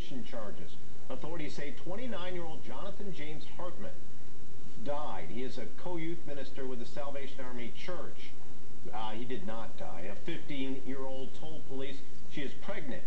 charges. Authorities say 29-year-old Jonathan James Hartman died. He is a co-youth minister with the Salvation Army Church. Uh, he did not die. A 15-year-old told police she is pregnant.